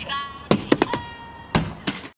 감사합니다.